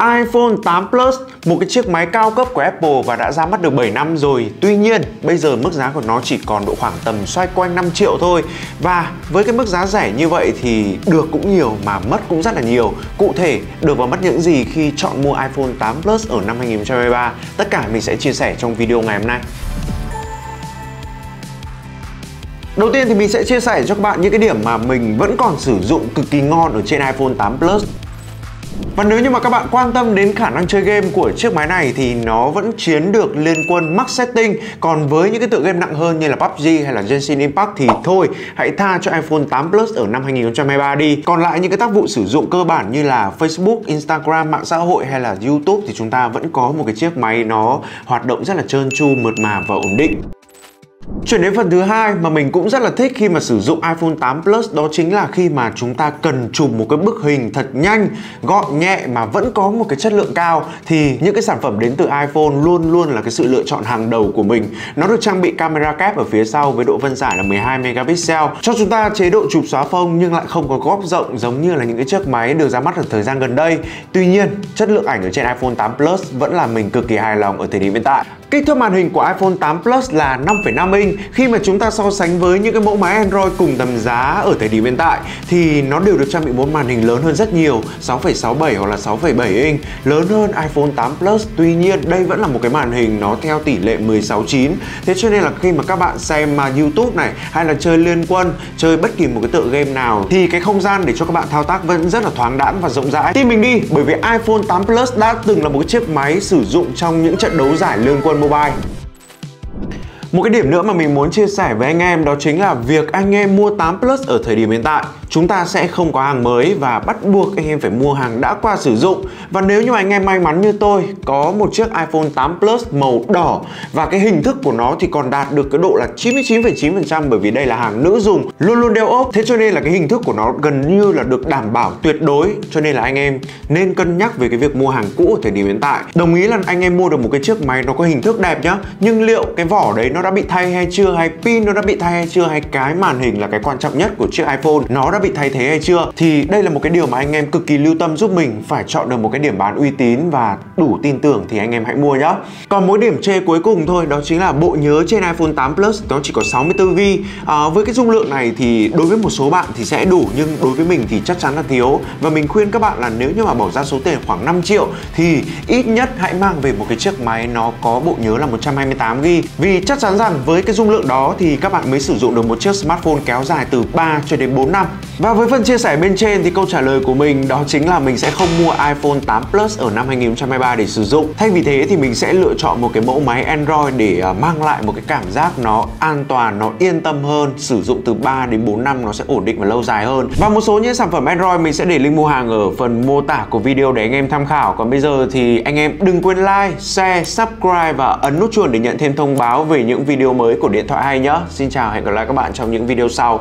iPhone 8 Plus, một cái chiếc máy cao cấp của Apple và đã ra mắt được 7 năm rồi. Tuy nhiên, bây giờ mức giá của nó chỉ còn độ khoảng tầm xoay quanh 5 triệu thôi. Và với cái mức giá rẻ như vậy thì được cũng nhiều mà mất cũng rất là nhiều. Cụ thể, được và mất những gì khi chọn mua iPhone 8 Plus ở năm 2023? Tất cả mình sẽ chia sẻ trong video ngày hôm nay. Đầu tiên thì mình sẽ chia sẻ cho các bạn những cái điểm mà mình vẫn còn sử dụng cực kỳ ngon ở trên iPhone 8 Plus và nếu như mà các bạn quan tâm đến khả năng chơi game của chiếc máy này thì nó vẫn chiến được liên quân max setting. Còn với những cái tựa game nặng hơn như là PUBG hay là Genshin Impact thì thôi hãy tha cho iPhone 8 Plus ở năm 2023 đi. Còn lại những cái tác vụ sử dụng cơ bản như là Facebook, Instagram, mạng xã hội hay là YouTube thì chúng ta vẫn có một cái chiếc máy nó hoạt động rất là trơn tru, mượt mà và ổn định. Chuyển đến phần thứ hai mà mình cũng rất là thích khi mà sử dụng iPhone 8 Plus đó chính là khi mà chúng ta cần chụp một cái bức hình thật nhanh, gọn nhẹ mà vẫn có một cái chất lượng cao thì những cái sản phẩm đến từ iPhone luôn luôn là cái sự lựa chọn hàng đầu của mình. Nó được trang bị camera kép ở phía sau với độ phân giải là 12 megapixel cho chúng ta chế độ chụp xóa phông nhưng lại không có góc rộng giống như là những cái chiếc máy được ra mắt ở thời gian gần đây. Tuy nhiên, chất lượng ảnh ở trên iPhone 8 Plus vẫn là mình cực kỳ hài lòng ở thời điểm hiện tại. Kích thước màn hình của iPhone 8 Plus là 5,5 inch. Khi mà chúng ta so sánh với những cái mẫu máy Android cùng tầm giá ở thời điểm hiện tại Thì nó đều được trang bị một màn hình lớn hơn rất nhiều 6,67 hoặc là 6,7 inch. Lớn hơn iPhone 8 Plus Tuy nhiên đây vẫn là một cái màn hình nó theo tỷ lệ 16:9 Thế cho nên là khi mà các bạn xem mà YouTube này Hay là chơi liên quân, chơi bất kỳ một cái tựa game nào Thì cái không gian để cho các bạn thao tác vẫn rất là thoáng đãng và rộng rãi. Tin mình đi, bởi vì iPhone 8 Plus đã từng là một chiếc máy sử dụng trong những trận đấu giải liên quân Mobile. Một cái điểm nữa mà mình muốn chia sẻ với anh em đó chính là việc anh em mua 8 Plus ở thời điểm hiện tại chúng ta sẽ không có hàng mới và bắt buộc anh em phải mua hàng đã qua sử dụng. Và nếu như anh em may mắn như tôi có một chiếc iPhone 8 Plus màu đỏ và cái hình thức của nó thì còn đạt được cái độ là 99,9% bởi vì đây là hàng nữ dùng luôn luôn đeo ốp. Thế cho nên là cái hình thức của nó gần như là được đảm bảo tuyệt đối. Cho nên là anh em nên cân nhắc về cái việc mua hàng cũ ở thời điểm hiện tại. Đồng ý là anh em mua được một cái chiếc máy nó có hình thức đẹp nhá. Nhưng liệu cái vỏ đấy nó đã bị thay hay chưa? Hay pin nó đã bị thay hay chưa? Hay cái màn hình là cái quan trọng nhất của chiếc iPhone? Nó đã đã bị thay thế hay chưa? Thì đây là một cái điều mà anh em cực kỳ lưu tâm giúp mình phải chọn được một cái điểm bán uy tín và đủ tin tưởng thì anh em hãy mua nhá. Còn mỗi điểm chê cuối cùng thôi đó chính là bộ nhớ trên iPhone 8 Plus nó chỉ có 64GB à, với cái dung lượng này thì đối với một số bạn thì sẽ đủ nhưng đối với mình thì chắc chắn là thiếu. Và mình khuyên các bạn là nếu như mà bỏ ra số tiền khoảng 5 triệu thì ít nhất hãy mang về một cái chiếc máy nó có bộ nhớ là 128GB vì chắc chắn rằng với cái dung lượng đó thì các bạn mới sử dụng được một chiếc smartphone kéo dài từ 3 cho đến 4 năm và với phần chia sẻ bên trên thì câu trả lời của mình đó chính là mình sẽ không mua iPhone 8 Plus ở năm 2023 để sử dụng. Thay vì thế thì mình sẽ lựa chọn một cái mẫu máy Android để à, mang lại một cái cảm giác nó an toàn, nó yên tâm hơn, sử dụng từ 3 đến 4 năm nó sẽ ổn định và lâu dài hơn. Và một số những sản phẩm Android mình sẽ để link mua hàng ở phần mô tả của video để anh em tham khảo. Còn bây giờ thì anh em đừng quên like, share, subscribe và ấn nút chuông để nhận thêm thông báo về những video mới của điện thoại hay nhé. Xin chào hẹn gặp lại các bạn trong những video sau.